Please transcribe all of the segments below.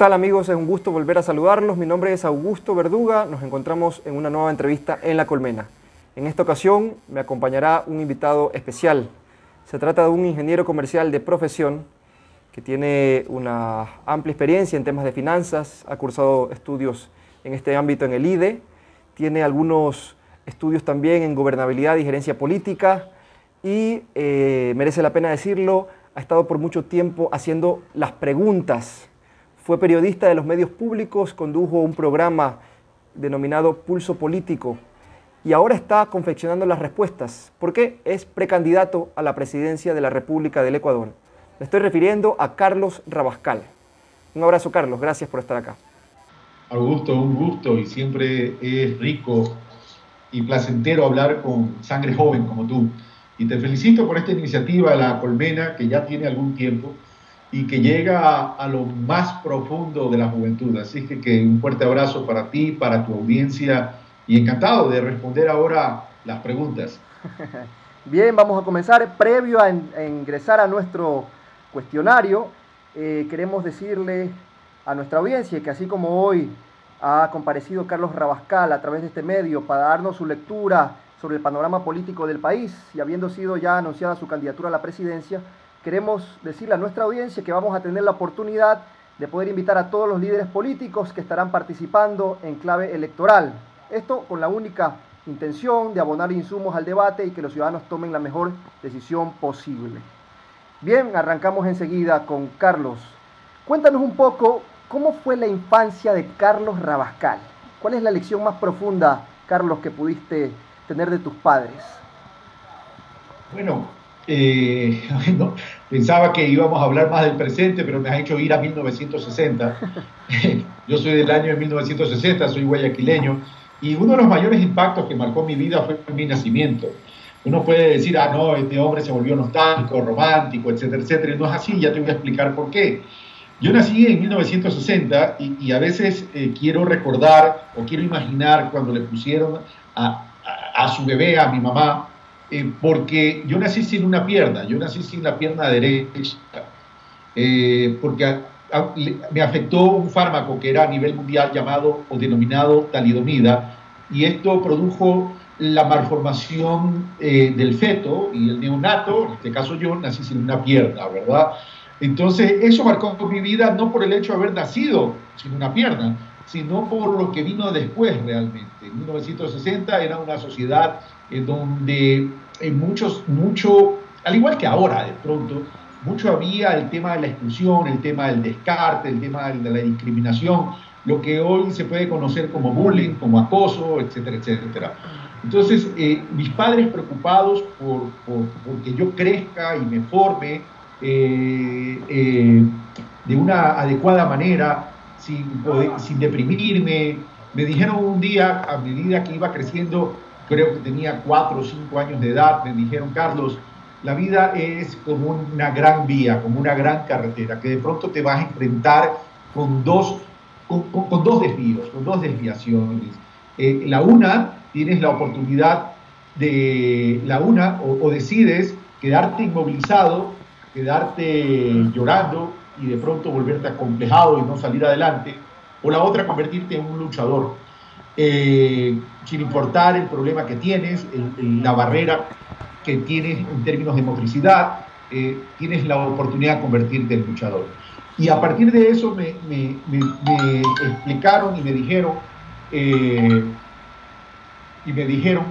¿Qué tal amigos? Es un gusto volver a saludarlos. Mi nombre es Augusto Verduga. Nos encontramos en una nueva entrevista en La Colmena. En esta ocasión me acompañará un invitado especial. Se trata de un ingeniero comercial de profesión que tiene una amplia experiencia en temas de finanzas, ha cursado estudios en este ámbito en el IDE, tiene algunos estudios también en gobernabilidad y gerencia política y, eh, merece la pena decirlo, ha estado por mucho tiempo haciendo las preguntas fue periodista de los medios públicos, condujo un programa denominado Pulso Político y ahora está confeccionando las respuestas porque es precandidato a la presidencia de la República del Ecuador. Me estoy refiriendo a Carlos Rabascal. Un abrazo, Carlos. Gracias por estar acá. Augusto, un gusto y siempre es rico y placentero hablar con sangre joven como tú. Y te felicito por esta iniciativa, La Colmena, que ya tiene algún tiempo y que llega a, lo más profundo de la juventud. Así que, que, un fuerte abrazo para ti, para tu audiencia y encantado de responder ahora las preguntas. Bien, vamos a comenzar. Previo a, ingresar a nuestro cuestionario, eh, queremos decirle a nuestra audiencia que así como hoy ha comparecido Carlos Rabascal a través de este medio para darnos su lectura sobre el panorama político del país y habiendo sido ya anunciada su candidatura a la presidencia, queremos decirle a nuestra audiencia que vamos a tener la oportunidad de poder invitar a todos los líderes políticos que estarán participando en clave electoral. Esto con la única intención de abonar insumos al debate y que los ciudadanos tomen la mejor decisión posible. Bien, arrancamos enseguida con Carlos. Cuéntanos un poco cómo fue la infancia de Carlos Rabascal. ¿Cuál es la lección más profunda, Carlos, que pudiste tener de tus padres? Bueno, eh, pensaba que íbamos a hablar más del presente, pero me has hecho ir a 1960. Yo soy del año de 1960, soy guayaquileño, y uno de los mayores impactos que marcó mi vida fue mi nacimiento. Uno puede decir, ah, no, este hombre se volvió nostálgico, romántico, etcétera, etcétera. No es así, ya te voy a explicar por qué. Yo nací en 1960 y, a veces eh, quiero recordar o quiero imaginar cuando le pusieron a, a su bebé, a mi mamá, eh, porque yo nací sin una pierna, yo nací sin la pierna derecha, eh, porque me afectó un fármaco que era a nivel mundial llamado o denominado talidomida, y esto produjo la malformación eh, del feto y el neonato, en este caso yo, nací sin una pierna, ¿verdad? Entonces, eso marcó mi vida no por el hecho de haber nacido sin una pierna, sino por lo que vino después realmente. En 1960 era una sociedad en donde en muchos, mucho, al igual que ahora de pronto, mucho había el tema de la exclusión, el tema del descarte, el tema de la discriminación, lo que hoy se puede conocer como bullying, como acoso, etcétera, etcétera. Entonces, eh, mis padres preocupados por, por, que yo crezca y me forme eh, eh, de una adecuada manera, sin, sin deprimirme, me dijeron un día, a medida que iba creciendo, creo que tenía cuatro o cinco años de edad, me dijeron, Carlos, la vida es como una gran vía, como una gran carretera, que de pronto te vas a enfrentar con dos, con, dos desvíos, con dos desviaciones. Eh, la una, tienes la oportunidad de, la una, o, decides quedarte inmovilizado, quedarte llorando y de pronto volverte acomplejado y no salir adelante, o la otra, convertirte en un luchador eh, sin importar el problema que tienes, la barrera que tienes en términos de motricidad, eh, tienes la oportunidad de convertirte en luchador. Y a partir de eso me, explicaron y me dijeron, eh, y me dijeron,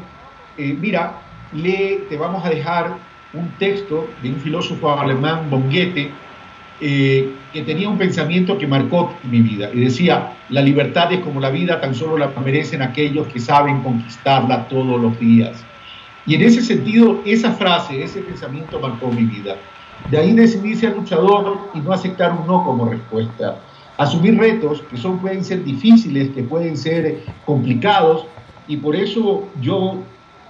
mira, lee, te vamos a dejar un texto de un filósofo alemán, Bonguete, eh, que tenía un pensamiento que marcó mi vida y decía, la libertad es como la vida, tan solo la merecen aquellos que saben conquistarla todos los días. Y en ese sentido, esa frase, ese pensamiento marcó mi vida. De ahí decidí ser luchador y no aceptar un no como respuesta. Asumir retos que son, pueden ser difíciles, que pueden ser complicados, y por eso yo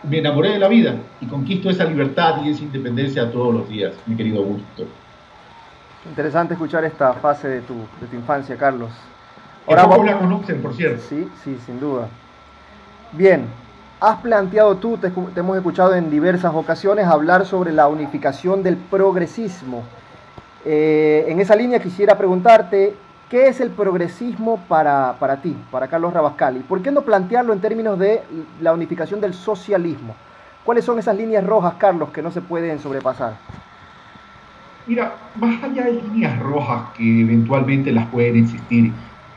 me enamoré de la vida y conquisto esa libertad y esa independencia todos los días, mi querido Augusto. Interesante escuchar esta fase de tu, de tu infancia, Carlos. Ahora vamos... la conocen, por cierto. Sí, sí, sin duda. Bien, has planteado tú, te, hemos escuchado en diversas ocasiones hablar sobre la unificación del progresismo. Eh, en esa línea quisiera preguntarte, ¿Qué es el progresismo para, para ti, para Carlos Rabascal? ¿Y por qué no plantearlo en términos de la unificación del socialismo? ¿Cuáles son esas líneas rojas, Carlos, que no se pueden sobrepasar? Mira, más allá de líneas rojas que eventualmente las pueden existir,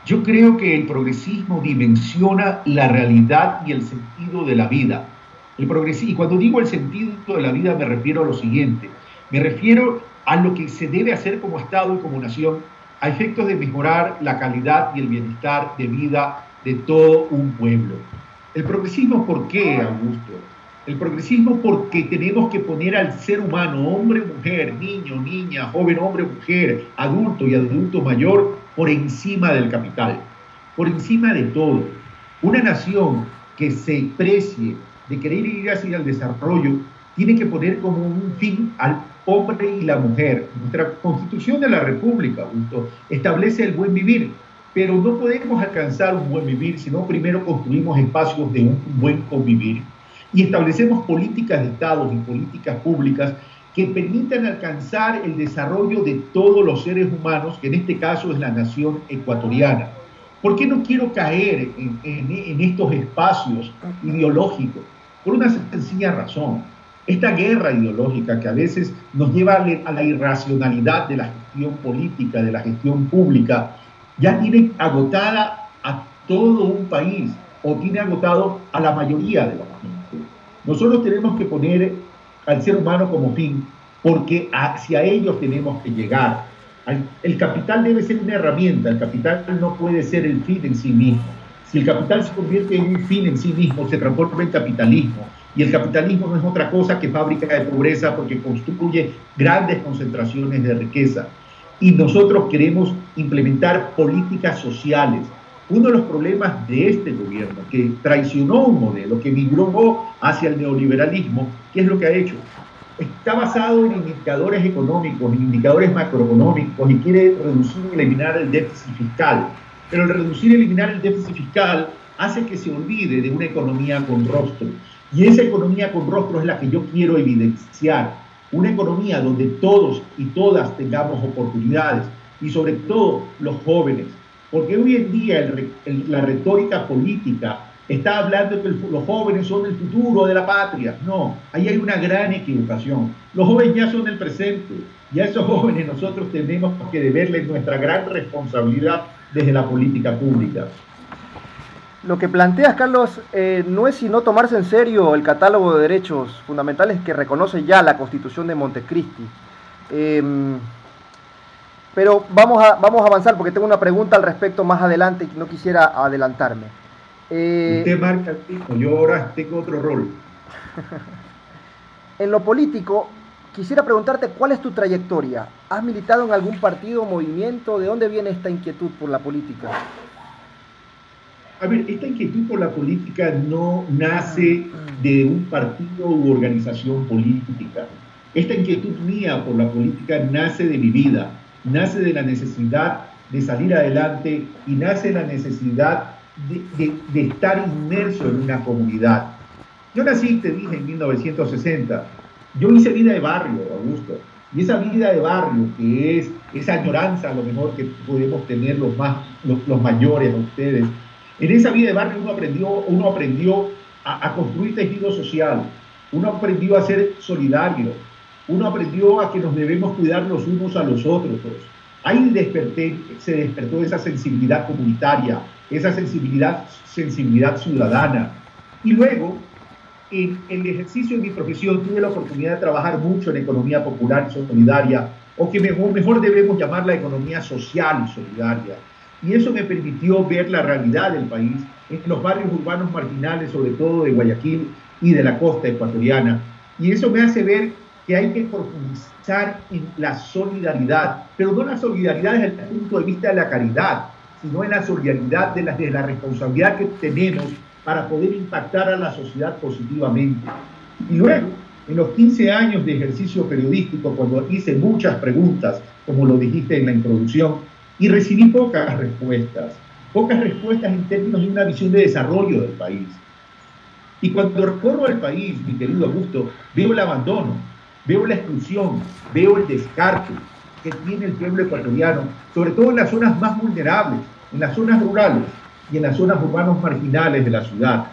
yo creo que el progresismo dimensiona la realidad y el sentido de la vida. El progresismo, y cuando digo el sentido de la vida me refiero a lo siguiente, me refiero a lo que se debe hacer como Estado y como nación a efectos de mejorar la calidad y el bienestar de vida de todo un pueblo. El progresismo, ¿por qué, Augusto? El progresismo porque tenemos que poner al ser humano, hombre, mujer, niño, niña, joven, hombre, mujer, adulto y adulto mayor, por encima del capital, por encima de todo. Una nación que se precie de querer ir hacia el desarrollo tiene que poner como un fin al hombre y la mujer. Nuestra constitución de la República establece el buen vivir, pero no podemos alcanzar un buen vivir si no primero construimos espacios de un buen convivir y establecemos políticas de Estado y políticas públicas que permitan alcanzar el desarrollo de todos los seres humanos, que en este caso es la nación ecuatoriana. ¿Por qué no quiero caer en, estos espacios ideológicos? Por una sencilla razón esta guerra ideológica que a veces nos lleva a la irracionalidad de la gestión política, de la gestión pública, ya tiene agotada a todo un país o tiene agotado a la mayoría de la gente. Nosotros tenemos que poner al ser humano como fin porque hacia ellos tenemos que llegar. El capital debe ser una herramienta, el capital no puede ser el fin en sí mismo. Si el capital se convierte en un fin en sí mismo, se transforma en capitalismo y el capitalismo no es otra cosa que fábrica de pobreza porque construye grandes concentraciones de riqueza. Y nosotros queremos implementar políticas sociales. Uno de los problemas de este gobierno, que traicionó un modelo, que migró hacia el neoliberalismo, ¿qué es lo que ha hecho? Está basado en indicadores económicos, en indicadores macroeconómicos y quiere reducir y eliminar el déficit fiscal. Pero el reducir y eliminar el déficit fiscal hace que se olvide de una economía con rostro y esa economía con rostro es la que yo quiero evidenciar. Una economía donde todos y todas tengamos oportunidades y sobre todo los jóvenes. Porque hoy en día la retórica política está hablando que los jóvenes son el futuro de la patria. No, ahí hay una gran equivocación. Los jóvenes ya son el presente y a esos jóvenes nosotros tenemos que deberles nuestra gran responsabilidad desde la política pública. Lo que planteas, Carlos, eh, no es sino tomarse en serio el catálogo de derechos fundamentales que reconoce ya la Constitución de Montecristi. Em, pero vamos a, vamos a avanzar porque tengo una pregunta al respecto más adelante y no quisiera adelantarme. Eh, Usted marca el tipo, yo ahora tengo otro rol. en lo político, quisiera preguntarte cuál es tu trayectoria. ¿Has militado en algún partido o movimiento? ¿De dónde viene esta inquietud por la política? A ver, esta inquietud por la política no nace de un partido u organización política. Esta inquietud mía por la política nace de mi vida, nace de la necesidad de salir adelante y nace la necesidad de, estar inmerso en una comunidad. Yo nací, te dije, en 1960. Yo hice vida de barrio, Augusto. Y esa vida de barrio, que es esa añoranza a lo mejor que podemos tener los, más, los, mayores, ustedes, en esa vida de barrio uno aprendió, uno aprendió a, construir tejido social, uno aprendió a ser solidario, uno aprendió a que nos debemos cuidar los unos a los otros. Ahí desperté, se despertó esa sensibilidad comunitaria, esa sensibilidad, sensibilidad ciudadana. Y luego, en, el ejercicio de mi profesión, tuve la oportunidad de trabajar mucho en economía popular y solidaria, o que mejor, mejor debemos llamarla economía social y solidaria y eso me permitió ver la realidad del país en los barrios urbanos marginales, sobre todo de Guayaquil y de la costa ecuatoriana. Y eso me hace ver que hay que profundizar en la solidaridad, pero no la solidaridad desde el punto de vista de la caridad, sino en la solidaridad de la, de la responsabilidad que tenemos para poder impactar a la sociedad positivamente. Y luego, en los 15 años de ejercicio periodístico, cuando hice muchas preguntas, como lo dijiste en la introducción, y recibí pocas respuestas, pocas respuestas en términos de una visión de desarrollo del país. Y cuando recorro el país, mi querido Augusto, veo el abandono, veo la exclusión, veo el descarte, que tiene el pueblo ecuatoriano, sobre todo en las zonas más vulnerables, en las zonas rurales y en las zonas urbanas marginales de la ciudad.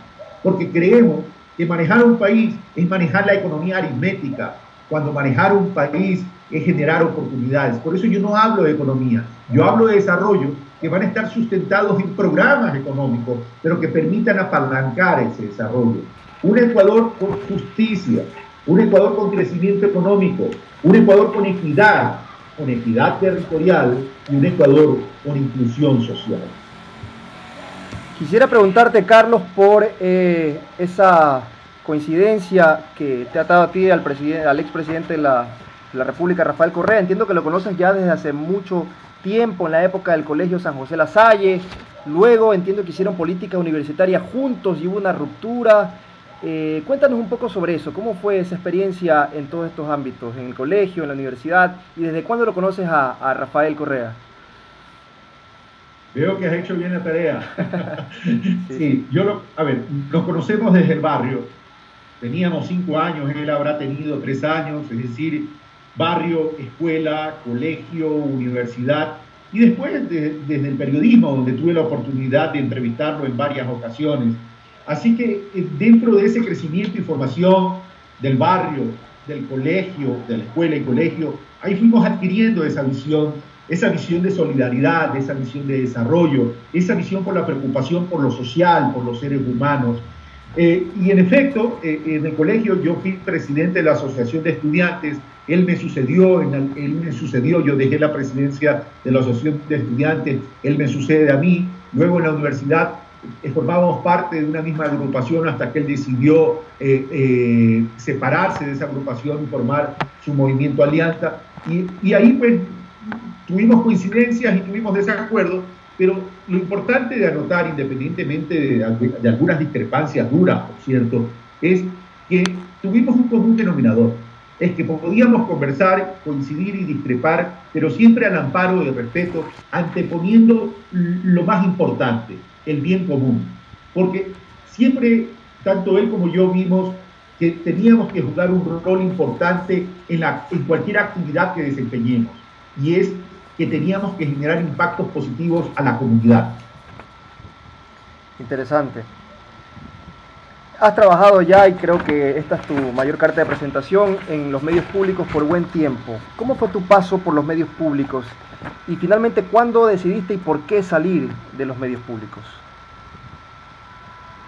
Porque creemos que manejar un país es manejar la economía aritmética, cuando manejar un país es generar oportunidades. Por eso yo no hablo de economía, yo hablo de desarrollo que van a estar sustentados en programas económicos, pero que permitan apalancar ese desarrollo. Un Ecuador con justicia, un Ecuador con crecimiento económico, un Ecuador con equidad, con equidad territorial y un Ecuador con inclusión social. Quisiera preguntarte, Carlos, por eh, esa coincidencia que te ha dado a ti al, al expresidente de la, República, Rafael Correa. Entiendo que lo conoces ya desde hace mucho tiempo, en la época del Colegio San José La Salle. Luego entiendo que hicieron política universitaria juntos y hubo una ruptura. Eh, cuéntanos un poco sobre eso, ¿cómo fue esa experiencia en todos estos ámbitos, en el colegio, en la universidad, y desde cuándo lo conoces a, Rafael Correa? Veo que has hecho bien la tarea. sí. yo lo, a ver, nos conocemos desde el barrio. Teníamos cinco años, él habrá tenido tres años, es decir, barrio, escuela, colegio, universidad. Y después desde el periodismo, donde tuve la oportunidad de entrevistarlo en varias ocasiones Así que eh, dentro de ese crecimiento y formación del barrio, del colegio, de la escuela y colegio, ahí fuimos adquiriendo esa visión, esa visión de solidaridad, esa visión de desarrollo, esa visión por la preocupación por lo social, por los seres humanos. Eh, y en efecto, eh, en el colegio yo fui presidente de la Asociación de Estudiantes, él me sucedió, él me sucedió, yo dejé la presidencia de la Asociación de Estudiantes, él me sucede a mí, luego en la universidad formábamos parte de una misma agrupación hasta que él decidió eh, eh, separarse de esa agrupación y formar su movimiento Alianza. Y, y, ahí pues tuvimos coincidencias y tuvimos desacuerdos, pero lo importante de anotar, independientemente de, de algunas discrepancias duras, por cierto, es que tuvimos un común denominador. Es que podíamos conversar, coincidir y discrepar, pero siempre al amparo del respeto, anteponiendo lo más importante, el bien común. Porque siempre, tanto él como yo vimos que teníamos que jugar un rol importante en, en cualquier actividad que desempeñemos. Y es que teníamos que generar impactos positivos a la comunidad. Interesante. Has trabajado ya, y creo que esta es tu mayor carta de presentación, en los medios públicos por buen tiempo. ¿Cómo fue tu paso por los medios públicos? Y finalmente, ¿cuándo decidiste y por qué salir de los medios públicos?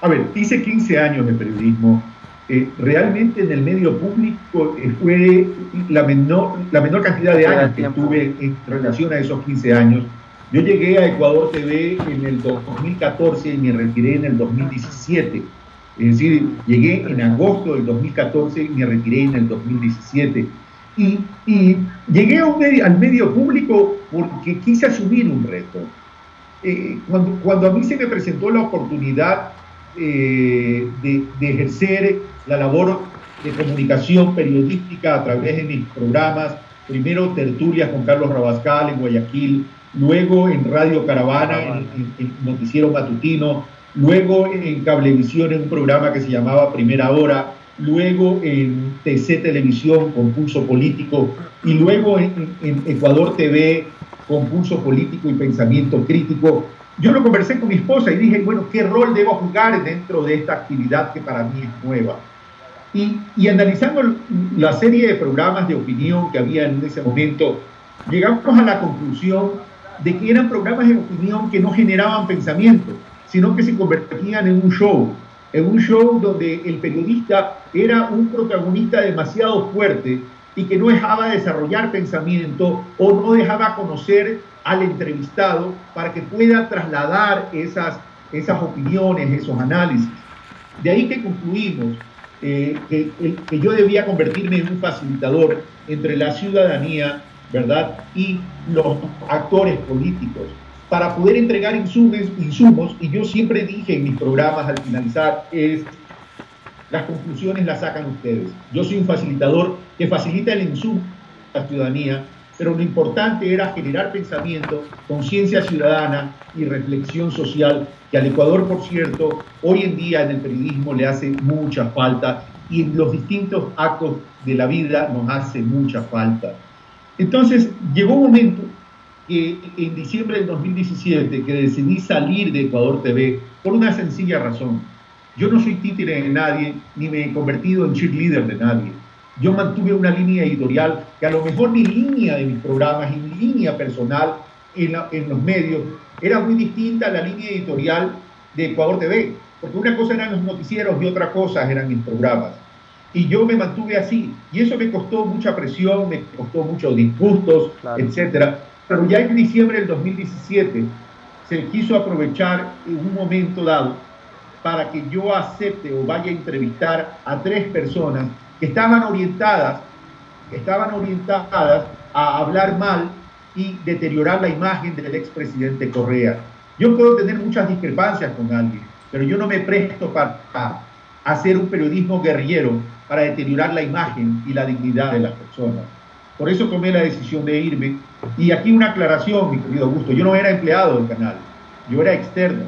A ver, hice 15 años de periodismo. Eh, realmente en el medio público eh, fue la menor, la menor cantidad de años que tuve en relación a esos 15 años. Yo llegué a Ecuador TV en el 2014 y me retiré en el 2017. Es decir, llegué en agosto del 2014 y me retiré en el 2017. Y, llegué al medio público porque quise asumir un reto. Eh, cuando, cuando a mí se me presentó la oportunidad eh, de, ejercer la labor de comunicación periodística a través de mis programas, primero tertulias con Carlos Rabascal en Guayaquil, luego en Radio Caravana, en, Noticiero Matutino, luego en Cablevisión en un programa que se llamaba Primera Hora, luego en TC Televisión con Pulso Político. Y luego en, en Ecuador TV con Pulso Político y Pensamiento Crítico. Yo lo conversé con mi esposa y dije, bueno, ¿qué rol debo jugar dentro de esta actividad que para mí es nueva? Y, y analizando la serie de programas de opinión que había en ese momento, llegamos a la conclusión de que eran programas de opinión que no generaban pensamiento, sino que se convertían en un show, en un show donde el periodista era un protagonista demasiado fuerte y que no dejaba desarrollar pensamiento o no dejaba conocer al entrevistado para que pueda trasladar esas, esas opiniones, esos análisis. De ahí que concluimos eh, que, que, yo debía convertirme en un facilitador entre la ciudadanía, ¿verdad? Y los actores políticos para poder entregar insumos, y yo siempre dije en mis programas al finalizar, es las conclusiones las sacan ustedes. Yo soy un facilitador que facilita el insumo a la ciudadanía, pero lo importante era generar pensamiento, conciencia ciudadana y reflexión social, que al Ecuador, por cierto, hoy en día en el periodismo le hace mucha falta y en los distintos actos de la vida nos hace mucha falta. Entonces, llegó un momento que en diciembre del 2017 que decidí salir de Ecuador TV por una sencilla razón. Yo no soy títere de nadie, ni me he convertido en cheerleader de nadie. Yo mantuve una línea editorial que a lo mejor mi línea de mis programas y mi línea personal en, en los medios era muy distinta a la línea editorial de Ecuador TV, porque una cosa eran los noticieros y otra cosa eran mis programas. Y yo me mantuve así, y eso me costó mucha presión, me costó muchos disgustos, etcétera. Pero ya en diciembre del 2017 se quiso aprovechar en un momento dado para que yo acepte o vaya a entrevistar a tres personas que estaban orientadas, que estaban orientadas a hablar mal y deteriorar la imagen del expresidente Correa. Yo puedo tener muchas discrepancias con alguien, pero yo no me presto para, hacer un periodismo guerrillero para deteriorar la imagen y la dignidad de las personas. Por eso tomé la decisión de irme. Y aquí una aclaración, mi querido Augusto, yo no era empleado del canal, yo era externo.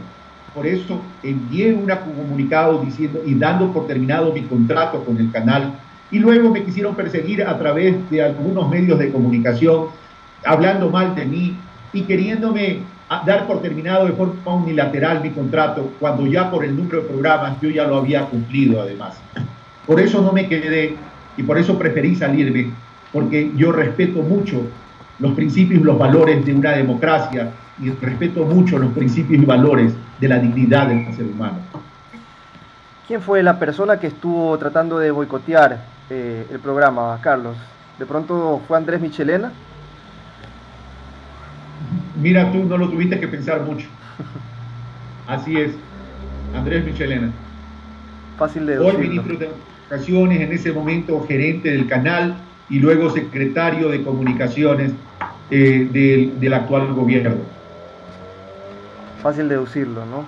Por eso envié un comunicado diciendo y dando por terminado mi contrato con el canal. Y luego me quisieron perseguir a través de algunos medios de comunicación hablando mal de mí y queriéndome dar por terminado de forma unilateral mi contrato, cuando ya por el número de programas yo ya lo había cumplido además. Por eso no me quedé y por eso preferí salirme, porque yo respeto mucho los principios y los valores de una democracia y respeto mucho los principios y valores de la dignidad del ser humano. ¿Quién fue la persona que estuvo tratando de boicotear eh, el programa, Carlos? ¿De pronto fue Andrés Michelena? Mira, tú no lo tuviste que pensar mucho. Así es, Andrés Michelena. Fácil de Hoy ministro de Comunicaciones, en ese momento gerente del canal y luego secretario de Comunicaciones eh, del, del actual gobierno. Fácil deducirlo, ¿no?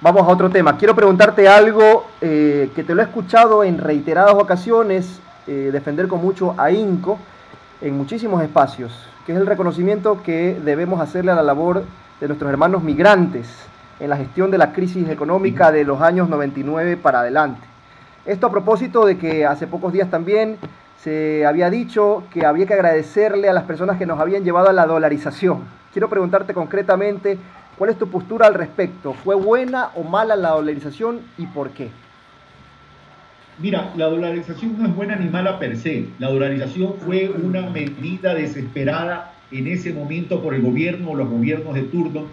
Vamos a otro tema. Quiero preguntarte algo eh, que te lo he escuchado en reiteradas ocasiones eh, defender con mucho ahínco en muchísimos espacios que es el reconocimiento que debemos hacerle a la labor de nuestros hermanos migrantes en la gestión de la crisis económica de los años 99 para adelante. Esto a propósito de que hace pocos días también se había dicho que había que agradecerle a las personas que nos habían llevado a la dolarización. Quiero preguntarte concretamente cuál es tu postura al respecto. ¿Fue buena o mala la dolarización y por qué? Mira, la dolarización no es buena ni mala per se. La dolarización fue una medida desesperada en ese momento por el gobierno o los gobiernos de turno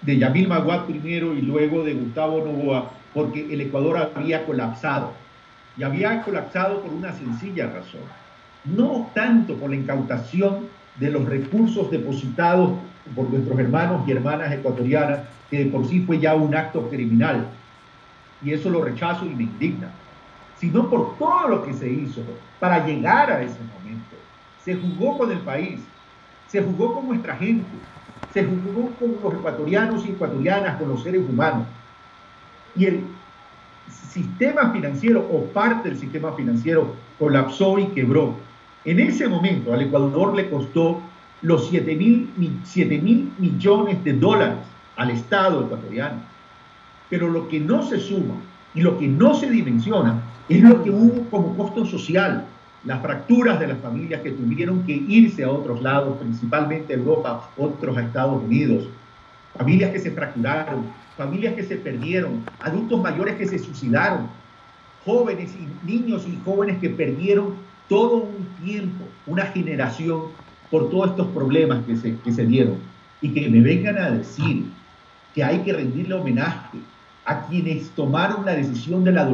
de Yamil Maguad primero y luego de Gustavo Novoa, porque el Ecuador había colapsado. Y había colapsado por una sencilla razón. No tanto por la incautación de los recursos depositados por nuestros hermanos y hermanas ecuatorianas, que de por sí fue ya un acto criminal. Y eso lo rechazo y me indigna sino por todo lo que se hizo para llegar a ese momento. Se jugó con el país, se jugó con nuestra gente, se jugó con los ecuatorianos y ecuatorianas, con los seres humanos. Y el sistema financiero o parte del sistema financiero colapsó y quebró. En ese momento al Ecuador le costó los 7 mil, mil millones de dólares al Estado ecuatoriano. Pero lo que no se suma y lo que no se dimensiona es lo que hubo como costo social, las fracturas de las familias que tuvieron que irse a otros lados, principalmente a Europa, otros Estados Unidos, familias que se fracturaron, familias que se perdieron, adultos mayores que se suicidaron, jóvenes y niños y jóvenes que perdieron todo un tiempo, una generación por todos estos problemas que se, que se dieron. Y que me vengan a decir que hay que rendirle homenaje a quienes tomaron la decisión de la,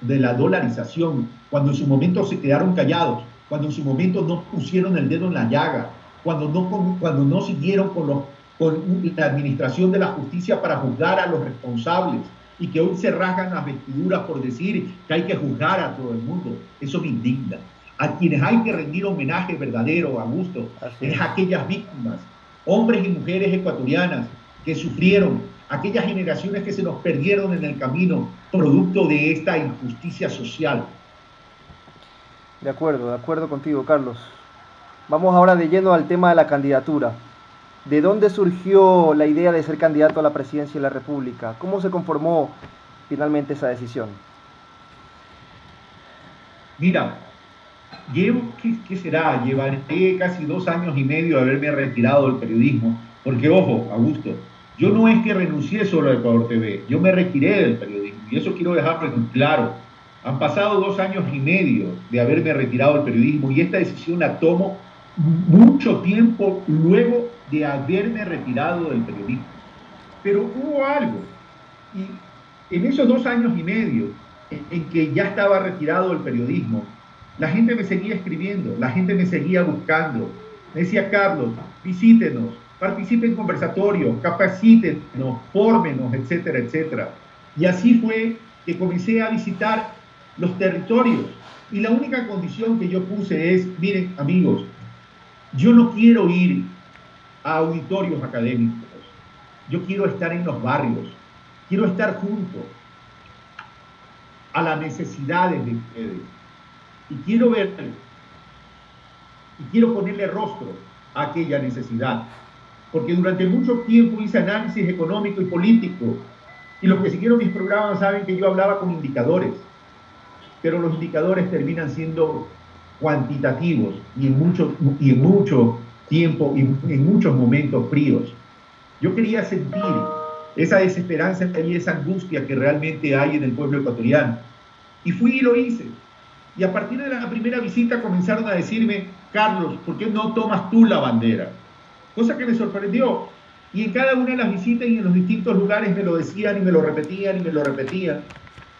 de la dolarización, cuando en su momento se quedaron callados, cuando en su momento no pusieron el dedo en la llaga, cuando no, cuando no siguieron con, los, con la administración de la justicia para juzgar a los responsables y que hoy se rasgan las vestiduras por decir que hay que juzgar a todo el mundo. Eso me indigna. A quienes hay que rendir homenaje verdadero, a gusto, es aquellas víctimas, hombres y mujeres ecuatorianas que sufrieron aquellas generaciones que se nos perdieron en el camino producto de esta injusticia social. De acuerdo, de acuerdo contigo, Carlos. Vamos ahora de lleno al tema de la candidatura. ¿De dónde surgió la idea de ser candidato a la presidencia de la República? ¿Cómo se conformó finalmente esa decisión? Mira, llevo, ¿qué, será? Llevaré casi dos años y medio de haberme retirado del periodismo, porque ojo, Augusto, yo no es que renuncié solo a Ecuador TV, yo me retiré del periodismo, y eso quiero dejarlo claro. Han pasado dos años y medio de haberme retirado del periodismo y esta decisión la tomo mucho tiempo luego de haberme retirado del periodismo. Pero hubo algo, y en esos dos años y medio en que ya estaba retirado del periodismo, la gente me seguía escribiendo, la gente me seguía buscando. Me decía, Carlos, visítenos, participen en conversatorios, capacítenos, fórmenos, etcétera, etcétera. Y así fue que comencé a visitar los territorios. Y la única condición que yo puse es, miren amigos, yo no quiero ir a auditorios académicos, yo quiero estar en los barrios, quiero estar junto a las necesidades de ustedes. Y quiero ver y quiero ponerle rostro a aquella necesidad. Porque durante mucho tiempo hice análisis económico y político. Y los que siguieron mis programas saben que yo hablaba con indicadores, pero los indicadores terminan siendo cuantitativos y en mucho, y en mucho tiempo y en muchos momentos fríos. Yo quería sentir esa desesperanza y esa angustia que realmente hay en el pueblo ecuatoriano. Y fui y lo hice. Y a partir de la primera visita comenzaron a decirme, Carlos, ¿por qué no tomas tú la bandera? Cosa que me sorprendió. Y en cada una de las visitas y en los distintos lugares me lo decían y me lo repetían y me lo repetían.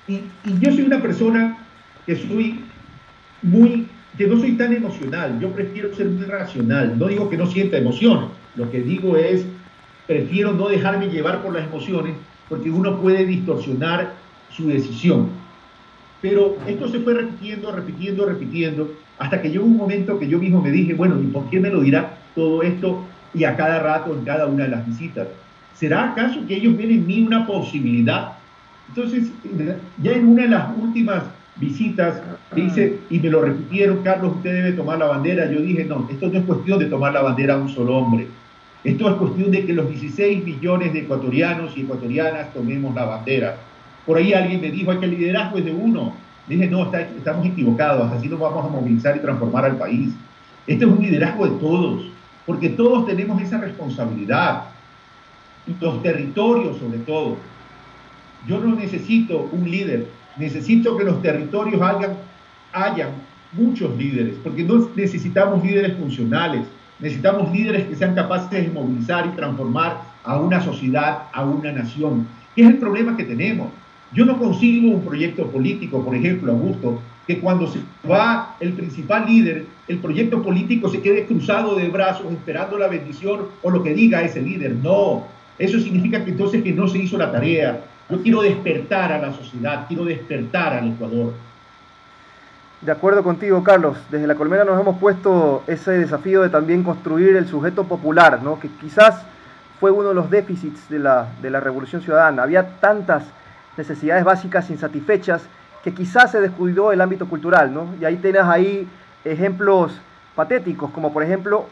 Y, y yo soy una persona que soy muy, que no soy tan emocional, yo prefiero ser muy racional. No digo que no sienta emociones, lo que digo es, prefiero no dejarme llevar por las emociones porque uno puede distorsionar su decisión. Pero esto se fue repitiendo, repitiendo, repitiendo, hasta que llegó un momento que yo mismo me dije, bueno, ¿y por qué me lo dirá todo esto y a cada rato en cada una de las visitas? ¿Será acaso que ellos ven en mí una posibilidad? Entonces, ya en una de las últimas visitas, dice, y me lo repitieron, Carlos, usted debe tomar la bandera. Yo dije, no, esto no es cuestión de tomar la bandera a un solo hombre. Esto es cuestión de que los 16 millones de ecuatorianos y ecuatorianas tomemos la bandera por ahí alguien me dijo, que el liderazgo es de uno. Dije, no, estamos equivocados, así nos vamos a movilizar y transformar al país. Este es un liderazgo de todos, porque todos tenemos esa responsabilidad. Los territorios sobre todo. Yo no necesito un líder, necesito que los territorios hayan, hayan muchos líderes, porque no necesitamos líderes funcionales, necesitamos líderes que sean capaces de movilizar y transformar a una sociedad, a una nación. ¿Qué es el problema que tenemos? Yo no consigo un proyecto político, por ejemplo, Augusto, que cuando se va el principal líder, el proyecto político se quede cruzado de brazos esperando la bendición o lo que diga ese líder. No, eso significa que entonces que no se hizo la tarea. Yo quiero despertar a la sociedad, quiero despertar al Ecuador. De acuerdo contigo, Carlos. Desde la Colmena nos hemos puesto ese desafío de también construir el sujeto popular, ¿no? que quizás fue uno de los déficits de la, de la Revolución Ciudadana. Había tantas necesidades básicas insatisfechas que quizás se descuidó el ámbito cultural, ¿no? Y ahí tienes ahí ejemplos patéticos, como por ejemplo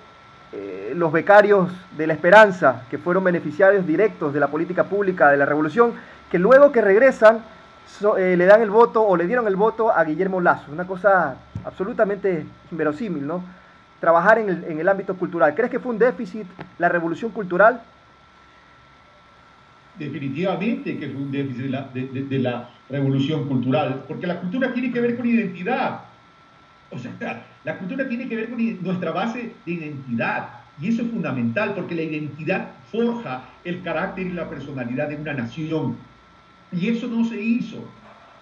eh, los becarios de la esperanza, que fueron beneficiarios directos de la política pública de la revolución, que luego que regresan eh, le dan el voto o le dieron el voto a Guillermo Lazo, una cosa absolutamente inverosímil, ¿no? Trabajar en el, en el ámbito cultural. ¿Crees que fue un déficit la revolución cultural? definitivamente que fue un déficit de la, revolución cultural, porque la cultura tiene que ver con identidad. O sea, la cultura tiene que ver con nuestra base de identidad. Y eso es fundamental, porque la identidad forja el carácter y la personalidad de una nación. Y eso no se hizo.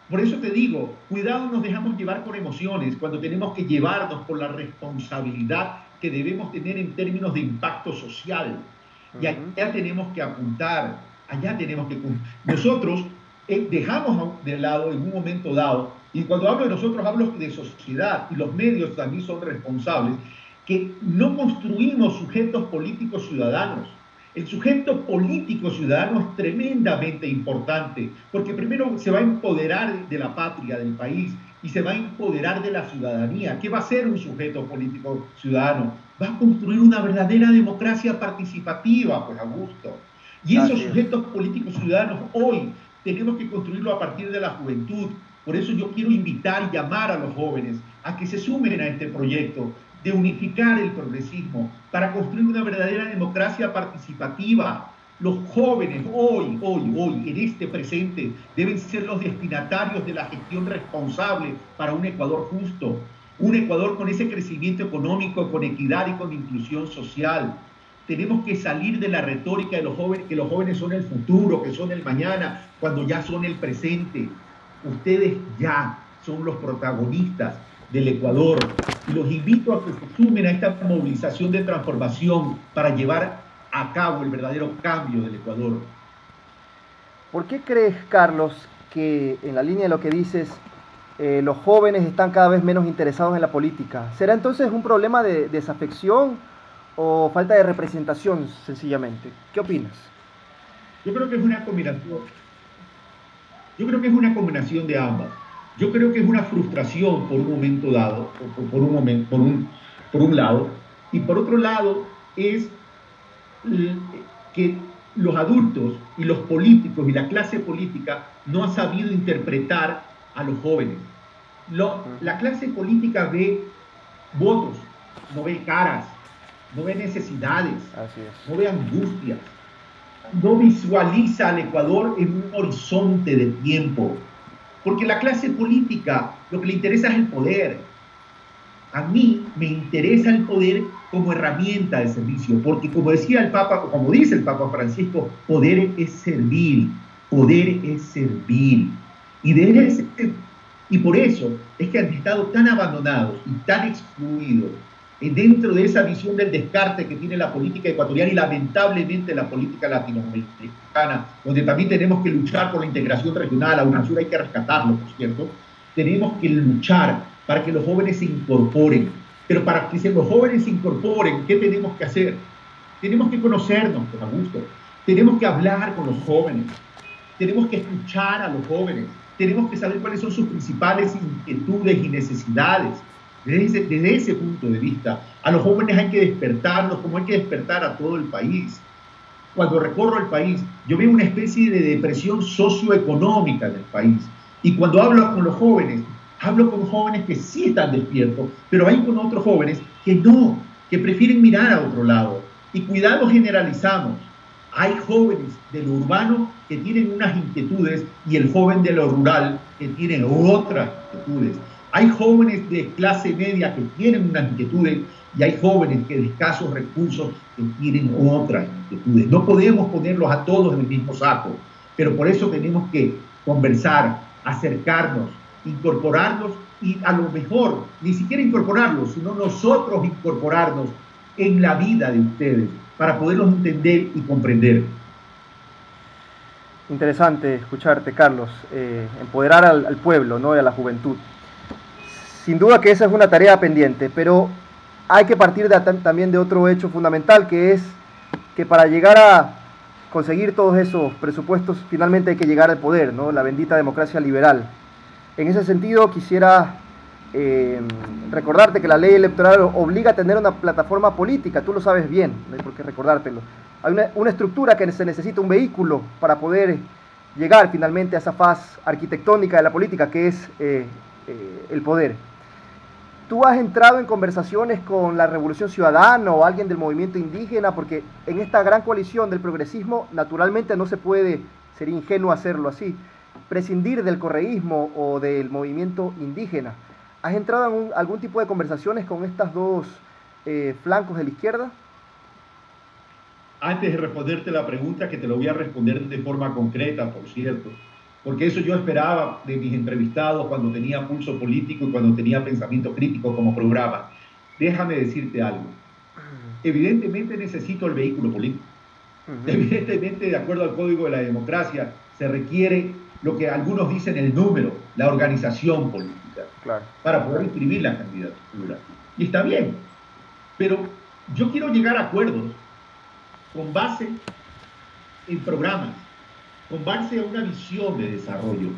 Por eso te digo, cuidado nos dejamos llevar por emociones cuando tenemos que llevarnos por la responsabilidad que debemos tener en términos de impacto social. Y allá tenemos que apuntar allá tenemos que. Nosotros eh, dejamos de lado en un momento dado, y cuando hablo de nosotros hablo de sociedad, y los medios también son responsables, que no construimos sujetos políticos ciudadanos. El sujeto político ciudadano es tremendamente importante, porque primero se va a empoderar de la patria, del país, y se va a empoderar de la ciudadanía. ¿Qué va a ser un sujeto político ciudadano? Va a construir una verdadera democracia participativa, pues Augusto. Y esos sujetos políticos ciudadanos hoy tenemos que construirlo a partir de la juventud. Por eso yo quiero invitar y llamar a los jóvenes a que se sumen a este proyecto de unificar el progresismo para construir una verdadera democracia participativa. Los jóvenes hoy, hoy, hoy, en este presente, deben ser los destinatarios de la gestión responsable para un Ecuador justo, un Ecuador con ese crecimiento económico, con equidad y con inclusión social. Tenemos que salir de la retórica de los jóvenes, que los jóvenes son el futuro, que son el mañana, cuando ya son el presente. Ustedes ya son los protagonistas del Ecuador. Y los invito a que se sumen a esta movilización de transformación para llevar a cabo el verdadero cambio del Ecuador. ¿Por qué crees, Carlos, que en la línea de lo que dices, eh, los jóvenes están cada vez menos interesados en la política? ¿Será entonces un problema de desafección o falta de representación, sencillamente? ¿Qué opinas? Yo creo que es una combinación. Yo creo que es una combinación de ambas. Yo creo que es una frustración por un momento dado, por, un momento, por, un, por un lado, y por otro lado es que los adultos y los políticos y la clase política no han sabido interpretar a los jóvenes. la clase política ve votos, no ve caras, no ve necesidades, no ve angustias, no visualiza al Ecuador en un horizonte de tiempo. Porque la clase política lo que le interesa es el poder. A mí me interesa el poder como herramienta de servicio, porque como decía el Papa, como dice el Papa Francisco, poder es servir, poder es servir. Y, y por eso es que han estado tan abandonados y tan excluidos dentro de esa visión del descarte que tiene la política ecuatoriana y lamentablemente la política latinoamericana, donde también tenemos que luchar por la integración regional, a UNASUR hay que rescatarlo, por cierto, tenemos que luchar para que los jóvenes se incorporen. Pero para que los jóvenes se incorporen, ¿qué tenemos que hacer? Tenemos que conocernos, con Augusto, tenemos que hablar con los jóvenes, tenemos que escuchar a los jóvenes, tenemos que saber cuáles son sus principales inquietudes y necesidades desde ese, punto de vista, a los jóvenes hay que despertarlos como hay que despertar a todo el país. Cuando recorro el país, yo veo una especie de depresión socioeconómica del país. Y cuando hablo con los jóvenes, hablo con jóvenes que sí están despiertos, pero hay con otros jóvenes que no, que prefieren mirar a otro lado. Y cuidado generalizamos. Hay jóvenes de lo urbano que tienen unas inquietudes y el joven de lo rural que tiene otras inquietudes. Hay jóvenes de clase media que tienen unas inquietudes y hay jóvenes que de escasos recursos tienen otras inquietudes. No podemos ponerlos a todos en el mismo saco, pero por eso tenemos que conversar, acercarnos, incorporarlos y a lo mejor ni siquiera incorporarlos, sino nosotros incorporarnos en la vida de ustedes para poderlos entender y comprender. Interesante escucharte, Carlos. Eh, empoderar al, al, pueblo ¿no? y a la juventud. Sin duda que esa es una tarea pendiente, pero hay que partir también de otro hecho fundamental, que es que para llegar a conseguir todos esos presupuestos, finalmente hay que llegar al poder, ¿no? la bendita democracia liberal. En ese sentido, quisiera eh, recordarte que la ley electoral obliga a tener una plataforma política, tú lo sabes bien, no hay por qué recordártelo. Hay una, estructura que se necesita un vehículo para poder llegar finalmente a esa faz arquitectónica de la política que es eh, eh, el poder. ¿Tú has entrado en conversaciones con la Revolución Ciudadana o alguien del movimiento indígena? Porque en esta gran coalición del progresismo, naturalmente no se puede, sería ingenuo hacerlo así, prescindir del correísmo o del movimiento indígena. ¿Has entrado en algún tipo de conversaciones con estas dos eh, flancos de la izquierda? Antes de responderte la pregunta, que te lo voy a responder de forma concreta, por cierto, porque eso yo esperaba de mis entrevistados cuando tenía pulso político y cuando tenía pensamiento crítico como programa. Déjame decirte algo. Evidentemente necesito el vehículo político. Evidentemente, de acuerdo al Código de la Democracia, se requiere lo que algunos dicen el número, la organización política, para poder inscribir la candidatura. Y está bien, pero yo quiero llegar a acuerdos con base en programas, con base a una visión de desarrollo.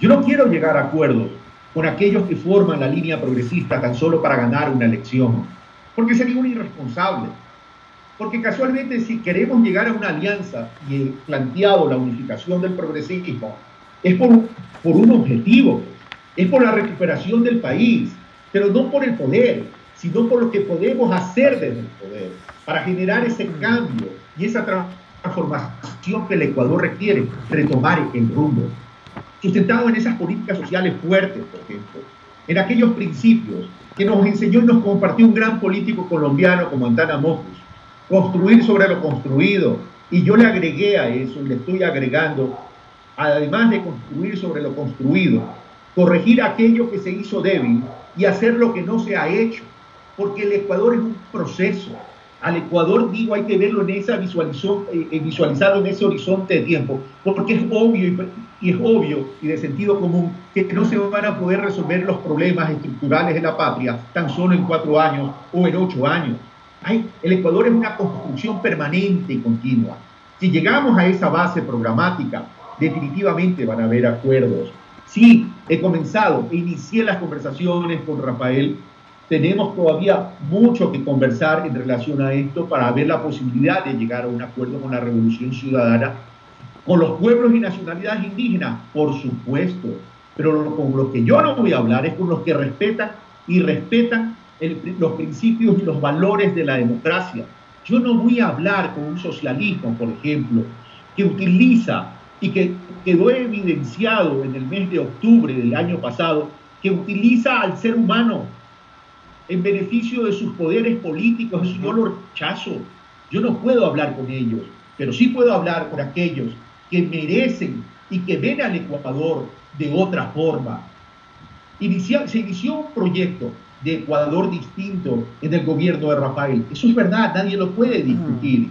Yo no quiero llegar a acuerdos con aquellos que forman la línea progresista tan solo para ganar una elección, porque sería un irresponsable. Porque casualmente si queremos llegar a una alianza y he planteado la unificación del progresismo, es por, por un objetivo, es por la recuperación del país, pero no por el poder, sino por lo que podemos hacer desde el poder, para generar ese cambio y esa transformación que el Ecuador requiere, retomar el rumbo, sustentado en esas políticas sociales fuertes, por ejemplo, en aquellos principios que nos enseñó y nos compartió un gran político colombiano como Antana Mocus, construir sobre lo construido. Y yo le agregué a eso, le estoy agregando, además de construir sobre lo construido, corregir aquello que se hizo débil y hacer lo que no se ha hecho, porque el Ecuador es un proceso. Al Ecuador, digo, hay que verlo en esa visualización, eh, eh, visualizarlo en ese horizonte de tiempo, porque es obvio y, y es obvio y de sentido común que no se van a poder resolver los problemas estructurales de la patria tan solo en cuatro años o en ocho años el Ecuador es una construcción permanente y continua. Si llegamos a esa base programática, definitivamente van a haber acuerdos. Sí, he comenzado, inicié las conversaciones con Rafael. Tenemos todavía mucho que conversar en relación a esto para ver la posibilidad de llegar a un acuerdo con la revolución ciudadana, con los pueblos y nacionalidades indígenas, por supuesto. Pero con los que yo no voy a hablar es con los que respetan y respetan los principios y los valores de la democracia. Yo no voy a hablar con un socialismo, por ejemplo, que utiliza y que quedó evidenciado en el mes de octubre del año pasado, que utiliza al ser humano en beneficio de sus poderes políticos. Eso yo lo rechazo. Yo no puedo hablar con ellos, pero sí puedo hablar con aquellos que merecen y que ven al Ecuador de otra forma. se inició un proyecto de Ecuador distinto en el gobierno de Rafael. Eso es verdad, nadie lo puede discutir.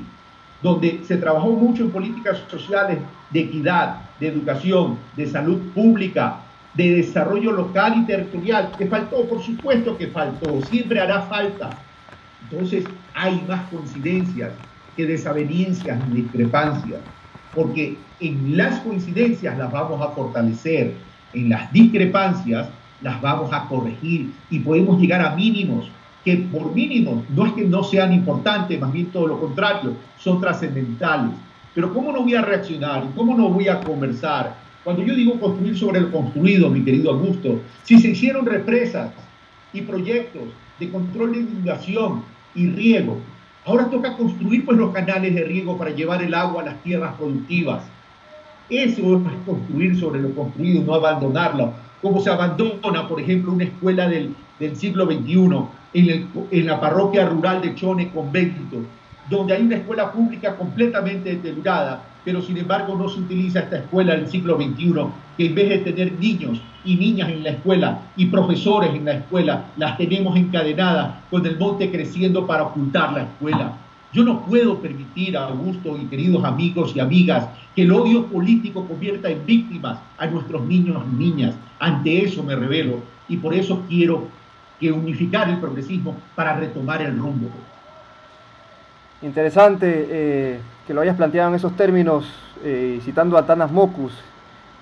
Donde se trabajó mucho en políticas sociales de equidad, de educación, de salud pública, de desarrollo local y territorial, que faltó, por supuesto que faltó, siempre hará falta. Entonces hay más coincidencias que desavenencias y discrepancias, porque en las coincidencias las vamos a fortalecer, en las discrepancias las vamos a corregir y podemos llegar a mínimos que por mínimos no es que no sean importantes, más bien todo lo contrario, son trascendentales. Pero ¿cómo no voy a reaccionar? ¿Cómo no voy a conversar? Cuando yo digo construir sobre lo construido, mi querido Augusto, si se hicieron represas y proyectos de control de inundación y riego, ahora toca construir pues los canales de riego para llevar el agua a las tierras productivas. Eso es construir sobre lo construido, no abandonarlo cómo se abandona, por ejemplo, una escuela del, siglo XXI en, en, la parroquia rural de Chone Convento, donde hay una escuela pública completamente deteriorada, pero sin embargo no se utiliza esta escuela del siglo XXI, que en vez de tener niños y niñas en la escuela y profesores en la escuela, las tenemos encadenadas con el monte creciendo para ocultar la escuela. Yo no puedo permitir, a Augusto y queridos amigos y amigas, que el odio político convierta en víctimas a nuestros niños y niñas. Ante eso me revelo y por eso quiero que unificar el progresismo para retomar el rumbo. Interesante eh, que lo hayas planteado en esos términos, eh, citando a Tanas Mocus,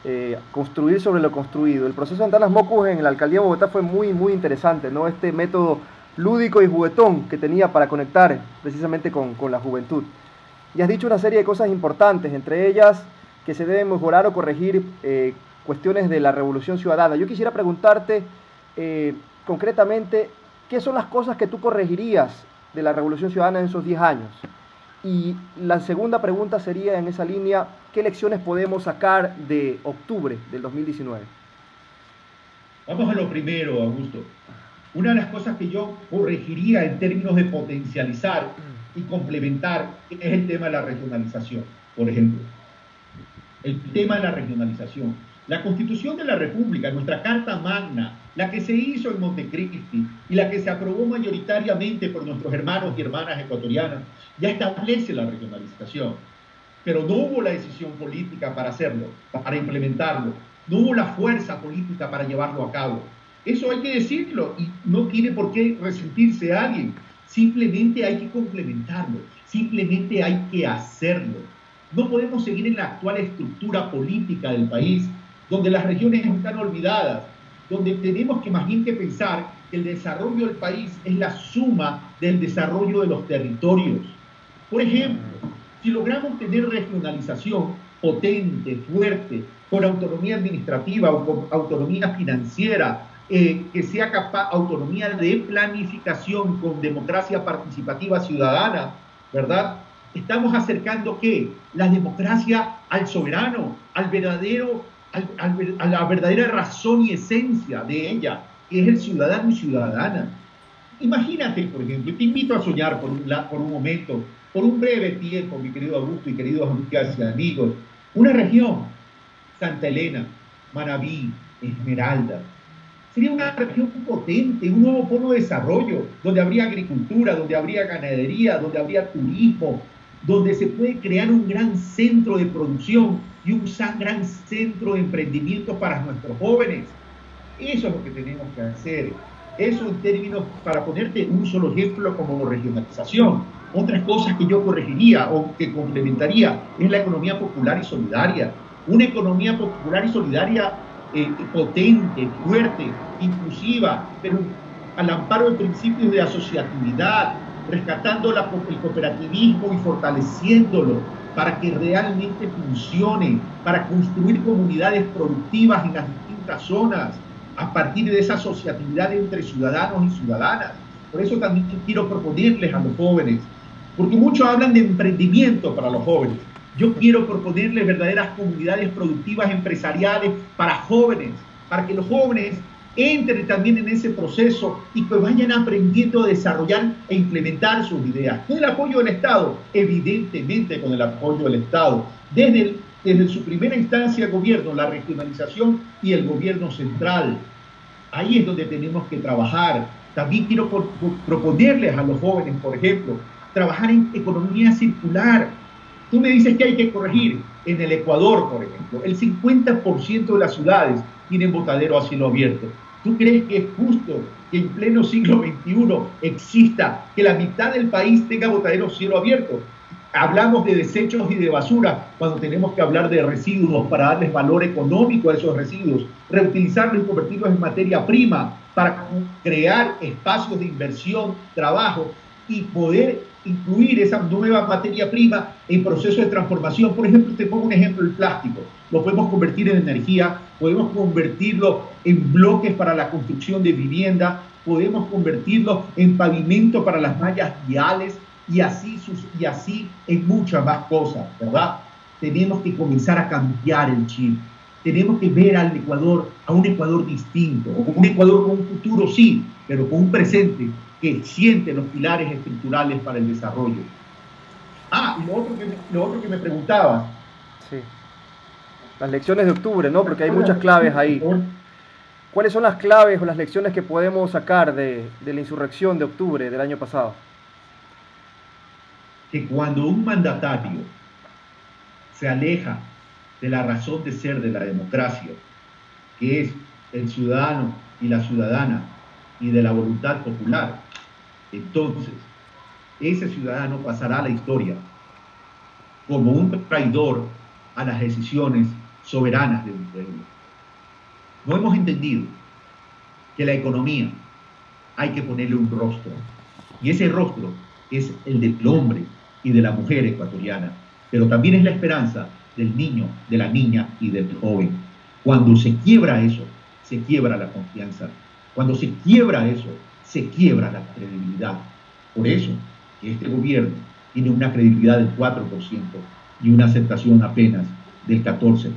eh, construir sobre lo construido. El proceso de Antanas Mocus en la alcaldía de Bogotá fue muy, muy interesante, ¿no? Este método lúdico y juguetón que tenía para conectar precisamente con, la juventud. Y has dicho una serie de cosas importantes, entre ellas que se deben mejorar o corregir eh, cuestiones de la revolución ciudadana. Yo quisiera preguntarte eh, concretamente qué son las cosas que tú corregirías de la revolución ciudadana en esos 10 años. Y la segunda pregunta sería en esa línea, ¿qué lecciones podemos sacar de octubre del 2019? Vamos a lo primero, Augusto. Una de las cosas que yo corregiría en términos de potencializar y complementar es el tema de la regionalización, por ejemplo. El tema de la regionalización. La Constitución de la República, nuestra Carta Magna, la que se hizo en Montecristi y la que se aprobó mayoritariamente por nuestros hermanos y hermanas ecuatorianas, ya establece la regionalización. Pero no hubo la decisión política para hacerlo, para implementarlo. No hubo la fuerza política para llevarlo a cabo. Eso hay que decirlo y no tiene por qué resentirse alguien. Simplemente hay que complementarlo, simplemente hay que hacerlo. No podemos seguir en la actual estructura política del país, donde las regiones están olvidadas, donde tenemos que más bien que pensar que el desarrollo del país es la suma del desarrollo de los territorios. Por ejemplo, si logramos tener regionalización potente, fuerte, con autonomía administrativa o con autonomía financiera, eh, que sea capaz, autonomía de planificación con democracia participativa ciudadana, ¿verdad? Estamos acercando qué? La democracia al soberano, al verdadero, a la verdadera razón y esencia de ella, que es el ciudadano y ciudadana. Imagínate, por ejemplo, te invito a soñar por un, por un momento, por un breve tiempo, mi querido Augusto y queridos amigas y amigos, una región, Santa Elena, Manabí, Esmeralda, sería una región potente, un nuevo polo de desarrollo, donde habría agricultura, donde habría ganadería, donde habría turismo, donde se puede crear un gran centro de producción y un gran centro de emprendimiento para nuestros jóvenes. Eso es lo que tenemos que hacer. Eso en términos, para ponerte un solo ejemplo como regionalización. Otras cosas que yo corregiría o que complementaría es la economía popular y solidaria. Una economía popular y solidaria eh, potente, fuerte, inclusiva, pero al amparo de principios de asociatividad, rescatando la, el cooperativismo y fortaleciéndolo para que realmente funcione, para construir comunidades productivas en las distintas zonas, a partir de esa asociatividad entre ciudadanos y ciudadanas. Por eso también quiero proponerles a los jóvenes, porque muchos hablan de emprendimiento para los jóvenes, yo quiero proponerles verdaderas comunidades productivas empresariales para jóvenes, para que los jóvenes entren también en ese proceso y que vayan aprendiendo a desarrollar e implementar sus ideas. Con el apoyo del Estado, evidentemente con el apoyo del Estado, desde, desde su primera instancia gobierno, la regionalización y el gobierno central. Ahí es donde tenemos que trabajar. También quiero proponerles a los jóvenes, por ejemplo, trabajar en economía circular, Tú me dices que hay que corregir. En el Ecuador, por ejemplo, el 50% de las ciudades tienen botadero a cielo abierto. ¿Tú crees que es justo que en pleno siglo XXI exista que la mitad del país tenga botadero a cielo abierto? Hablamos de desechos y de basura cuando tenemos que hablar de residuos para darles valor económico a esos residuos, reutilizarlos y convertirlos en materia prima para crear espacios de inversión, trabajo y poder incluir esa nueva materia prima en proceso de transformación. Por ejemplo, te pongo un ejemplo, el plástico. Lo podemos convertir en energía, podemos convertirlo en bloques para la construcción de vivienda, podemos convertirlo en pavimento para las mallas viales y así, y así en muchas más cosas, ¿verdad? Tenemos que comenzar a cambiar el chip. Tenemos que ver al Ecuador, a un Ecuador distinto, un Ecuador con un futuro, sí, pero con un presente que siente los pilares estructurales para el desarrollo. Ah, y lo otro que me, lo otro que me preguntaba. Sí. Las lecciones de octubre, ¿no? Porque hay muchas claves ahí. ¿Cuáles son las claves o las lecciones que podemos sacar de, de la insurrección de octubre del año pasado? Que cuando un mandatario se aleja de la razón de ser de la democracia, que es el ciudadano y la ciudadana, y de la voluntad popular, entonces, ese ciudadano pasará a la historia como un traidor a las decisiones soberanas de un pueblo. No hemos entendido que la economía hay que ponerle un rostro. Y ese rostro es el del hombre y de la mujer ecuatoriana, pero también es la esperanza del niño, de la niña y del joven. Cuando se quiebra eso, se quiebra la confianza. Cuando se quiebra eso, se quiebra la credibilidad. Por eso que este gobierno tiene una credibilidad del 4% y una aceptación apenas del 14%.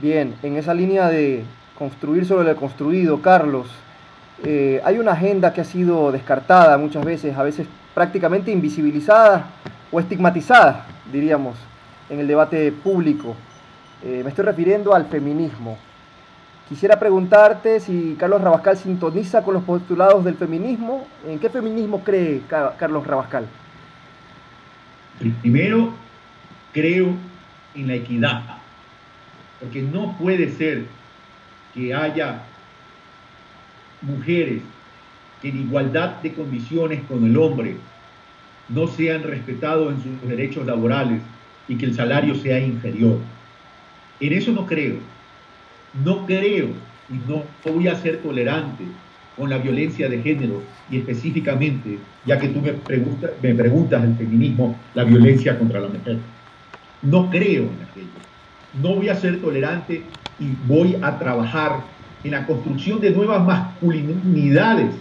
Bien, en esa línea de construir sobre lo construido, Carlos, eh, hay una agenda que ha sido descartada muchas veces, a veces prácticamente invisibilizada o estigmatizada, diríamos, en el debate público. Eh, me estoy refiriendo al feminismo. Quisiera preguntarte si Carlos Rabascal sintoniza con los postulados del feminismo. ¿En qué feminismo cree Carlos Rabascal? Primero, creo en la equidad, porque no puede ser que haya mujeres que en igualdad de condiciones con el hombre no sean respetados en sus derechos laborales y que el salario sea inferior. En eso no creo. No creo y no voy a ser tolerante con la violencia de género y específicamente, ya que tú me, preguntas del feminismo, la violencia contra la mujer. No creo en aquello. No voy a ser tolerante y voy a trabajar en la construcción de nuevas masculinidades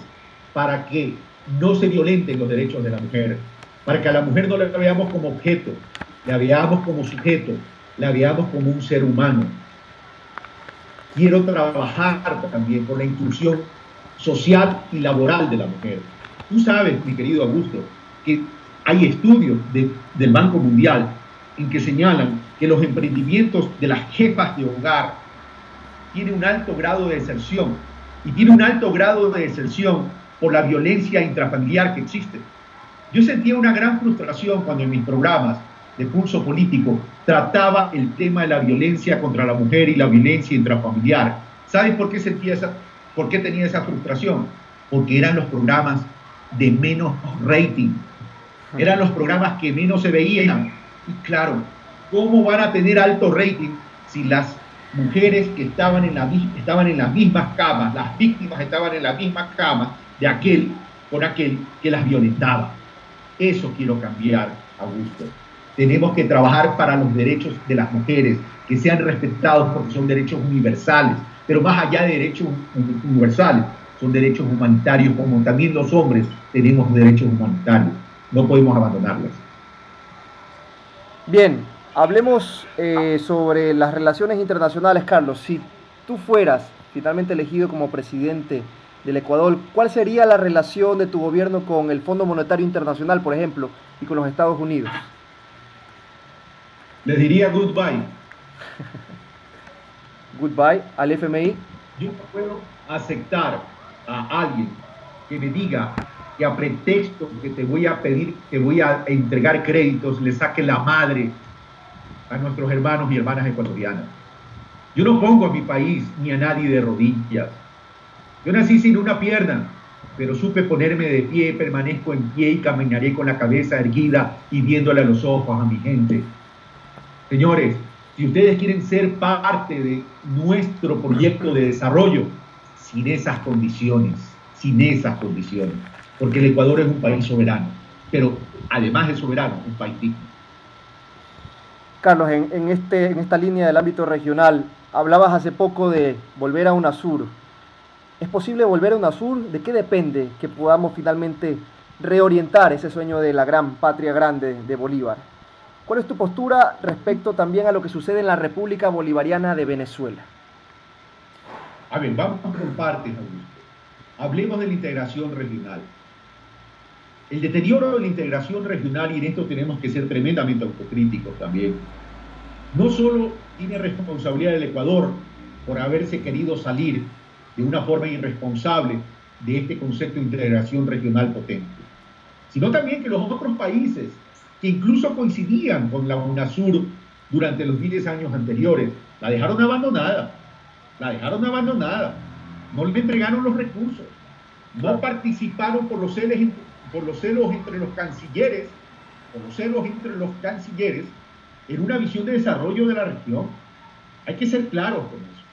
para que no se violenten los derechos de la mujer, para que a la mujer no la veamos como objeto, la veamos como sujeto, la veamos como un ser humano. Quiero trabajar también por la inclusión social y laboral de la mujer. Tú sabes, mi querido Augusto, que hay estudios del Banco Mundial en que señalan que los emprendimientos de las jefas de hogar tienen un alto grado de deserción y tiene un alto grado de deserción por la violencia intrafamiliar que existe. Yo sentía una gran frustración cuando en mis programas de pulso político trataba el tema de la violencia contra la mujer y la violencia intrafamiliar. ¿Sabes por qué sentía esa, por qué tenía esa frustración? Porque eran los programas de menos rating, eran los programas que menos se veían. Y claro, ¿cómo van a tener alto rating si las mujeres que estaban en, la, estaban en las mismas camas, las víctimas estaban en las mismas camas de aquel por aquel que las violentaba? Eso quiero cambiar, Augusto. Tenemos que trabajar para los derechos de las mujeres, que sean respetados porque son derechos universales, pero más allá de derechos universales, son derechos humanitarios, como también los hombres tenemos derechos humanitarios. No podemos abandonarlos. Bien, hablemos eh, sobre las relaciones internacionales, Carlos. Si tú fueras finalmente elegido como presidente del Ecuador, ¿cuál sería la relación de tu gobierno con el Fondo Monetario Internacional, por ejemplo, y con los Estados Unidos? Les diría goodbye. goodbye al FMI. Yo no puedo aceptar a alguien que me diga que a pretexto que te voy a pedir, que voy a entregar créditos, le saque la madre a nuestros hermanos y hermanas ecuatorianas. Yo no pongo a mi país ni a nadie de rodillas. Yo nací sin una pierna, pero supe ponerme de pie, permanezco en pie y caminaré con la cabeza erguida y viéndole a los ojos a mi gente. Señores, si ustedes quieren ser parte de nuestro proyecto de desarrollo, sin esas condiciones, sin esas condiciones, porque el Ecuador es un país soberano, pero además de soberano, un país digno. Carlos, en, este, en esta línea del ámbito regional, hablabas hace poco de volver a UNASUR. ¿Es posible volver a UNASUR? ¿De qué depende que podamos finalmente reorientar ese sueño de la gran patria grande de Bolívar? ¿Cuál es tu postura respecto también a lo que sucede en la República Bolivariana de Venezuela? A ver, vamos por partes, Augusto. Hablemos de la integración regional. El deterioro de la integración regional, y en esto tenemos que ser tremendamente autocríticos también, no solo tiene responsabilidad el Ecuador por haberse querido salir de una forma irresponsable de este concepto de integración regional potente, sino también que los otros países que incluso coincidían con la UNASUR durante los 10 años anteriores, la dejaron abandonada, la dejaron abandonada, no le entregaron los recursos, no participaron por los celos por los celos entre los cancilleres, por los celos entre los cancilleres, en una visión de desarrollo de la región. Hay que ser claros con eso.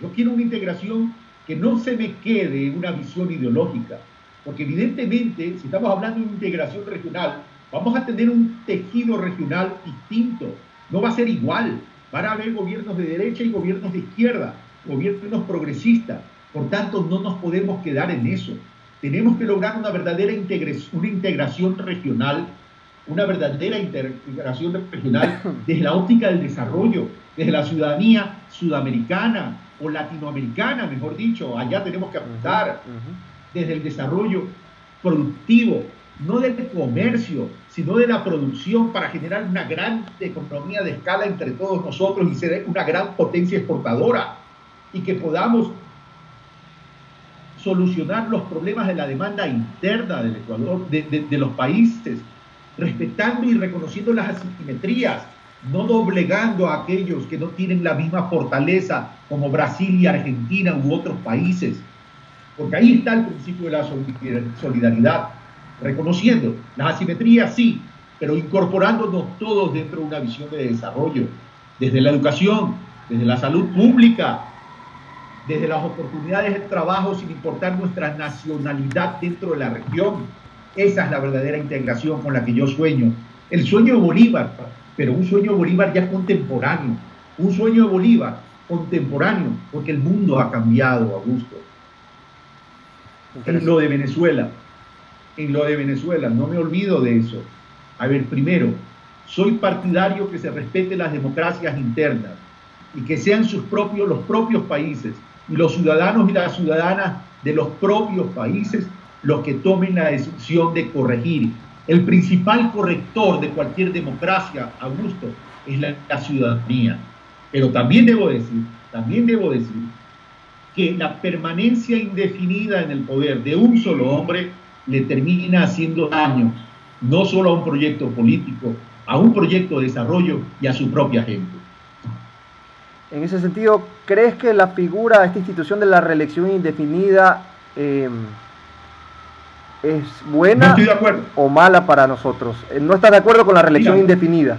Yo quiero una integración que no se me quede en una visión ideológica, porque evidentemente, si estamos hablando de integración regional, vamos a tener un tejido regional distinto, no va a ser igual, van a haber gobiernos de derecha y gobiernos de izquierda, gobiernos progresistas, por tanto no nos podemos quedar en eso. Tenemos que lograr una verdadera una integración regional, una verdadera integración regional desde la óptica del desarrollo, desde la ciudadanía sudamericana o latinoamericana, mejor dicho. Allá tenemos que apuntar desde el desarrollo productivo, no del comercio, sino de la producción para generar una gran economía de escala entre todos nosotros y ser una gran potencia exportadora y que podamos solucionar los problemas de la demanda interna del Ecuador, de, los países, respetando y reconociendo las asimetrías, no doblegando a aquellos que no tienen la misma fortaleza como Brasil y Argentina u otros países. Porque ahí está el principio de la solidaridad, reconociendo las asimetrías sí, pero incorporándonos todos dentro de una visión de desarrollo, desde la educación, desde la salud pública, desde las oportunidades de trabajo sin importar nuestra nacionalidad dentro de la región. Esa es la verdadera integración con la que yo sueño. El sueño de Bolívar, pero un sueño de Bolívar ya contemporáneo, un sueño de Bolívar contemporáneo, porque el mundo ha cambiado, Augusto. Lo de Venezuela, en lo de Venezuela, no me olvido de eso. A ver, primero, soy partidario que se respete las democracias internas y que sean sus propios, los propios países y los ciudadanos y las ciudadanas de los propios países los que tomen la decisión de corregir. El principal corrector de cualquier democracia, Augusto, es la, la ciudadanía. Pero también debo decir, también debo decir que la permanencia indefinida en el poder de un solo hombre le termina haciendo daño, no solo a un proyecto político, a un proyecto de desarrollo y a su propia gente. En ese sentido, ¿crees que la figura, esta institución de la reelección indefinida, eh, es buena o mala para nosotros? Eh, ¿No estás de acuerdo con la reelección indefinida?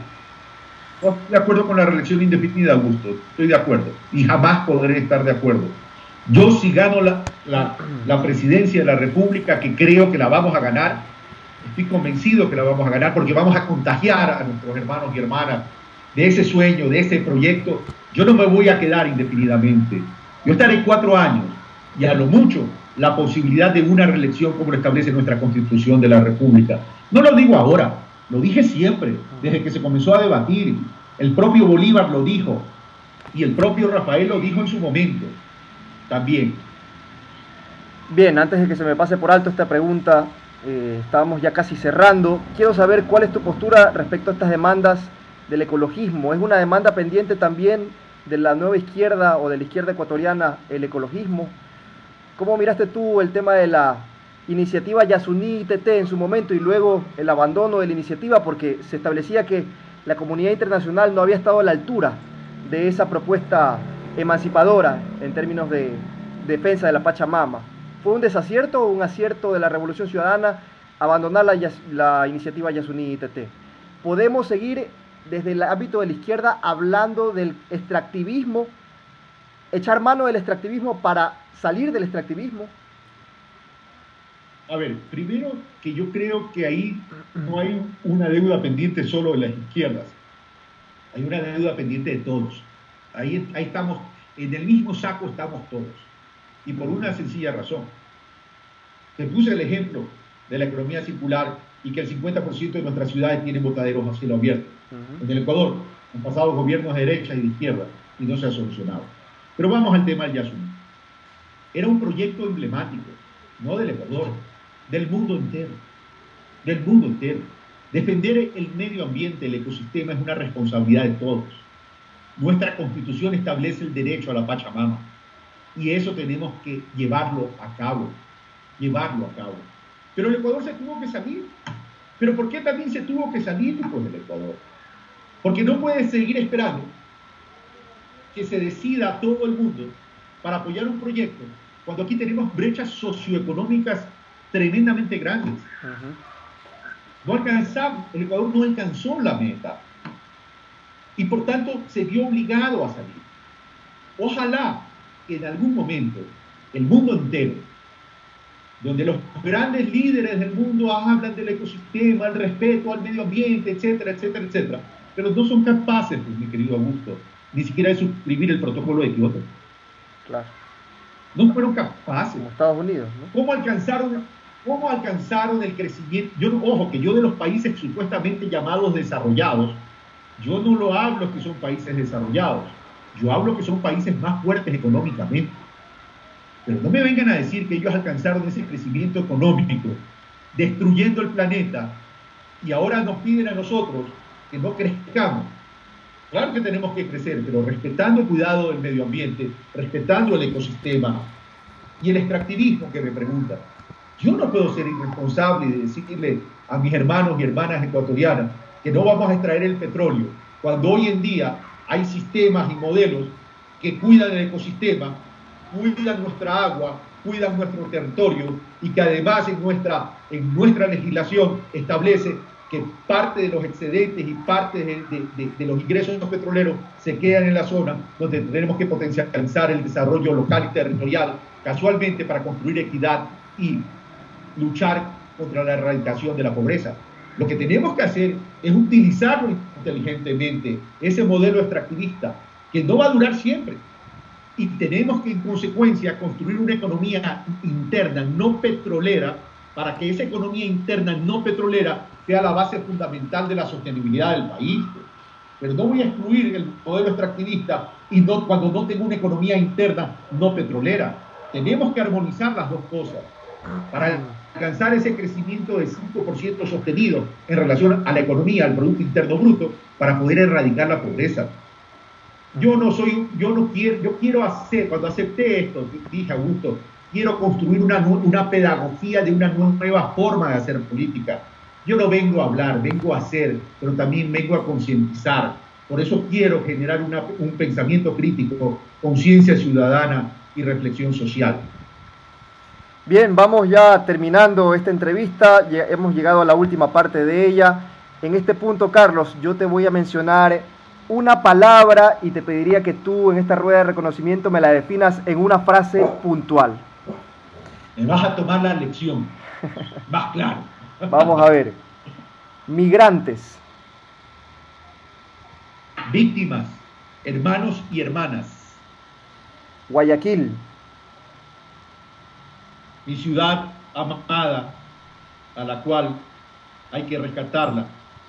No estoy de acuerdo con la reelección indefinida, Augusto. Estoy de acuerdo. Y jamás podré estar de acuerdo. Yo si gano la, la, presidencia de la República, que creo que la vamos a ganar, estoy convencido que la vamos a ganar porque vamos a contagiar a nuestros hermanos y hermanas de ese sueño, de ese proyecto. Yo no me voy a quedar indefinidamente. Yo estaré cuatro años y a lo mucho la posibilidad de una reelección como lo establece nuestra constitución de la República. No lo digo ahora, lo dije siempre, desde que se comenzó a debatir. El propio Bolívar lo dijo y el propio Rafael lo dijo en su momento también. Bien, antes de que se me pase por alto esta pregunta, eh, estábamos ya casi cerrando. Quiero saber cuál es tu postura respecto a estas demandas del ecologismo. ¿Es una demanda pendiente también de la nueva izquierda o de la izquierda ecuatoriana el ecologismo? ¿Cómo miraste tú el tema de la iniciativa Yasuní TT en su momento y luego el abandono de la iniciativa porque se establecía que la comunidad internacional no había estado a la altura de esa propuesta emancipadora en términos de defensa de la Pachamama? ¿Fue un desacierto o un acierto de la Revolución Ciudadana abandonar la, la iniciativa Yasuní ITT? ¿Podemos seguir desde el ámbito de la izquierda hablando del extractivismo, echar mano del extractivismo para salir del extractivismo? A ver, primero que yo creo que ahí no hay una deuda pendiente solo de las izquierdas, hay una deuda pendiente de todos. Ahí, ahí estamos, en el mismo saco estamos todos y por una sencilla razón. Te puse el ejemplo de la economía circular y que el 50% de nuestras ciudades tienen botaderos a cielo abierto. En el Ecuador han pasado gobiernos de derecha y de izquierda y no se ha solucionado. Pero vamos al tema del Yasuní. Era un proyecto emblemático, no del Ecuador, del mundo entero. Del mundo entero. Defender el medio ambiente, el ecosistema, es una responsabilidad de todos. Nuestra constitución establece el derecho a la Pachamama y eso tenemos que llevarlo a cabo, llevarlo a cabo. Pero el Ecuador se tuvo que salir. ¿Pero por qué también se tuvo que salir después del Ecuador? Porque no puede seguir esperando que se decida todo el mundo para apoyar un proyecto cuando aquí tenemos brechas socioeconómicas tremendamente grandes. No alcanzamos, el Ecuador no alcanzó la meta y por tanto se vio obligado a salir. Ojalá en algún momento el mundo entero, donde los grandes líderes del mundo hablan del ecosistema, el respeto al medio ambiente, etcétera, etcétera, etcétera, pero no son capaces, pues, mi querido Augusto, ni siquiera de suscribir el protocolo de Kioto. Claro. No fueron capaces. Como Estados Unidos. ¿no? ¿Cómo alcanzaron, cómo alcanzaron el crecimiento? Yo, ojo, que yo de los países supuestamente llamados desarrollados, yo no lo hablo que son países desarrollados yo hablo que son países más fuertes económicamente. Pero no me vengan a decir que ellos alcanzaron ese crecimiento económico destruyendo el planeta y ahora nos piden a nosotros que no crezcamos. Claro que tenemos que crecer, pero respetando el cuidado del medio ambiente, respetando el ecosistema y el extractivismo que me pregunta. Yo no puedo ser irresponsable de decirle a mis hermanos y hermanas ecuatorianas que no vamos a extraer el petróleo, cuando hoy en día hay sistemas y modelos que cuidan el ecosistema, cuidan nuestra agua, cuidan nuestro territorio y que además en nuestra, en nuestra legislación establece que parte de los excedentes y parte de, los ingresos petroleros se quedan en la zona donde tenemos que potencializar el desarrollo local y territorial, casualmente para construir equidad y luchar contra la erradicación de la pobreza. Lo que tenemos que hacer es utilizarlo inteligentemente, ese modelo extractivista, que no va a durar siempre. Y tenemos que, en consecuencia, construir una economía interna no petrolera para que esa economía interna no petrolera sea la base fundamental de la sostenibilidad del país. Pero no voy a excluir el modelo extractivista y no, cuando no tengo una economía interna no petrolera. Tenemos que armonizar las dos cosas para alcanzar ese crecimiento de 5% sostenido en relación a la economía, al Producto Interno Bruto, para poder erradicar la pobreza. Yo no soy, yo no quiero, yo quiero hacer, cuando acepté esto, dije Augusto, quiero construir una, una pedagogía de una nueva forma de hacer política. Yo no vengo a hablar, vengo a hacer, pero también vengo a concientizar. Por eso quiero generar un pensamiento crítico, conciencia ciudadana y reflexión social. Bien, vamos ya terminando esta entrevista, hemos llegado a la última parte de ella. En este punto, Carlos, yo te voy a mencionar una palabra y te pediría que tú en esta rueda de reconocimiento me la definas en una frase puntual. Me vas a tomar la lección. Más claro. Vamos a ver. Migrantes. Víctimas, hermanos y hermanas. Guayaquil. Mi ciudad amada, a la cual hay que rescatarla,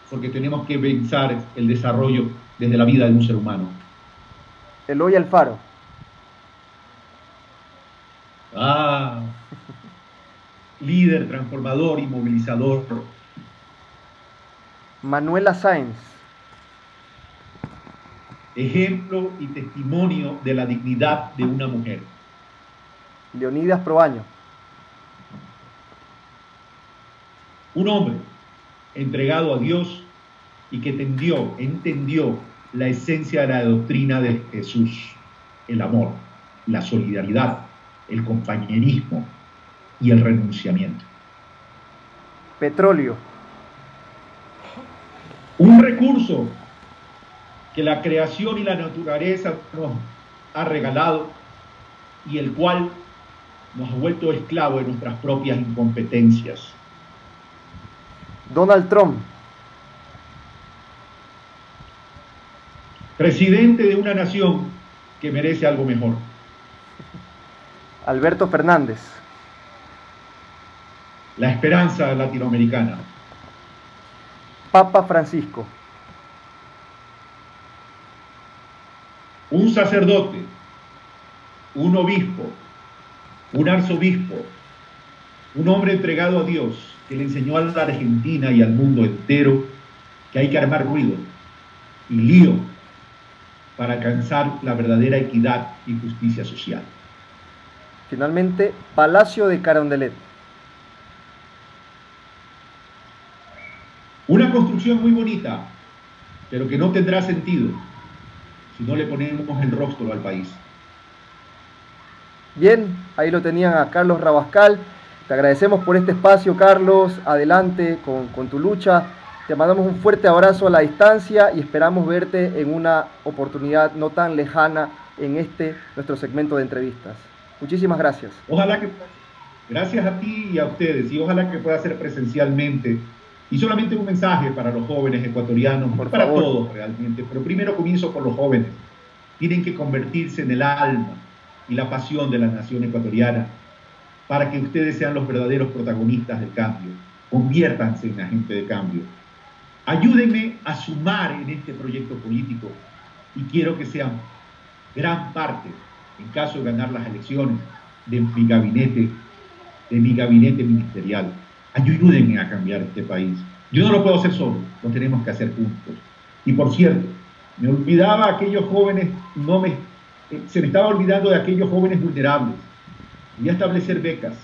porque tenemos que pensar el desarrollo desde la vida de un ser humano. Eloy Alfaro. Ah, líder, transformador y movilizador. Manuela Sáenz. Ejemplo y testimonio de la dignidad de una mujer. Leonidas Proaño. Un hombre entregado a Dios y que entendió, entendió la esencia de la doctrina de Jesús, el amor, la solidaridad, el compañerismo y el renunciamiento. Petróleo. Un recurso que la creación y la naturaleza nos ha regalado y el cual nos ha vuelto esclavos de nuestras propias incompetencias. Donald Trump. Presidente de una nación que merece algo mejor. Alberto Fernández. La esperanza latinoamericana. Papa Francisco. Un sacerdote, un obispo, un arzobispo, un hombre entregado a Dios que le enseñó a la Argentina y al mundo entero que hay que armar ruido y lío para alcanzar la verdadera equidad y justicia social. Finalmente, Palacio de Carondelet. Una construcción muy bonita, pero que no tendrá sentido si no le ponemos el rostro al país. Bien, ahí lo tenían a Carlos Rabascal. Te agradecemos por este espacio, Carlos. Adelante con, con tu lucha. Te mandamos un fuerte abrazo a la distancia y esperamos verte en una oportunidad no tan lejana en este nuestro segmento de entrevistas. Muchísimas gracias. Ojalá que, gracias a ti y a ustedes, y ojalá que pueda ser presencialmente. Y solamente un mensaje para los jóvenes ecuatorianos, para todos realmente, pero primero comienzo por los jóvenes. Tienen que convertirse en el alma y la pasión de la nación ecuatoriana para que ustedes sean los verdaderos protagonistas del cambio. Conviértanse en agente de cambio. Ayúdenme a sumar en este proyecto político y quiero que sean gran parte en caso de ganar las elecciones de mi gabinete, de mi gabinete ministerial. Ayúdenme a cambiar este país. Yo no lo puedo hacer solo, lo tenemos que hacer juntos. Y por cierto, me olvidaba aquellos jóvenes, no me, eh, se me estaba olvidando de aquellos jóvenes vulnerables. Voy a establecer becas.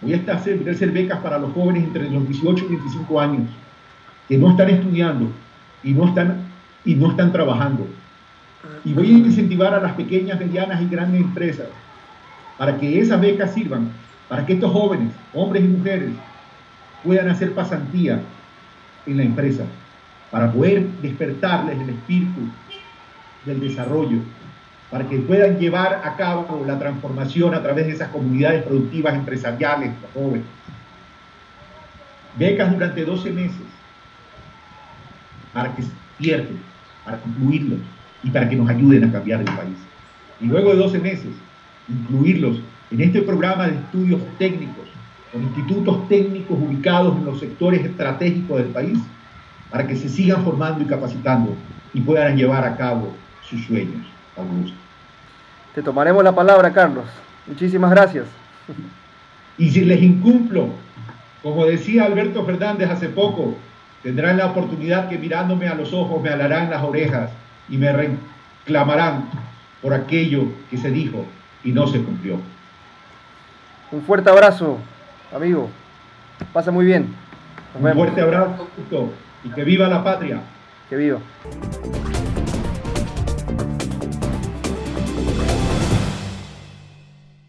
Voy a establecer becas para los jóvenes entre los 18 y 25 años que no están estudiando y no están, y no están trabajando y voy a incentivar a las pequeñas, medianas y grandes empresas para que esas becas sirvan, para que estos jóvenes, hombres y mujeres, puedan hacer pasantía en la empresa para poder despertarles el espíritu del desarrollo, para que puedan llevar a cabo la transformación a través de esas comunidades productivas empresariales, los jóvenes. Becas durante 12 meses para que se pierdan, para concluirlos y para que nos ayuden a cambiar el país. Y luego de 12 meses, incluirlos en este programa de estudios técnicos, con institutos técnicos ubicados en los sectores estratégicos del país, para que se sigan formando y capacitando y puedan llevar a cabo sus sueños. Te tomaremos la palabra, Carlos. Muchísimas gracias. Y si les incumplo, como decía Alberto Fernández hace poco, tendrán la oportunidad que mirándome a los ojos me alarán las orejas y me reclamarán por aquello que se dijo y no se cumplió. Un fuerte abrazo, amigo. Pasa muy bien. Un fuerte abrazo y que viva la patria. Que viva.